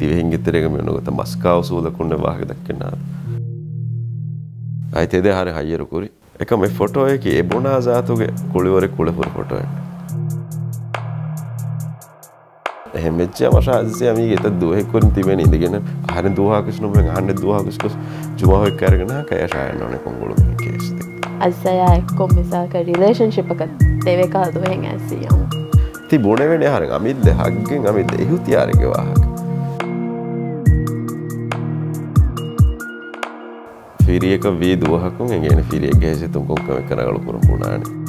දිවහිංගෙතරෙකම යනකොට මස්කාව සූදකුන්න වාහක දක්කෙනාද. අයිතෙද හරි හයියරකුරි එක මේ ෆොටෝ එක එබුණා ජාතුගේ කුළිවර කුළපුර ෆොටෝ එක. එහෙමච්ච වශාසිය මේ එත දුවෙකුන් තිබෙන ඉඳගෙන හරි දුවාකෂ්ණුමෙන් අහන්න දුවාකෂ්කස් ජුමාවක් කරගෙන කයශායන ඕනේ කොංගුළු කේස් දෙක. අස්සයා එක්කොම් මිසාක රිලේෂන්ෂිප් එක දෙවක දුවෙන් ඇසියම්. ති බොණවෙන්නේ හරි අමිත් දෙහක්ගෙන් අමිත් එහුතියාරගේ වාහක. ෆිරියක වී දුවහකුන් ගෙන ෆිරිය ගැසිතුන් කොක්කම කරගලු පුරපුුණානේ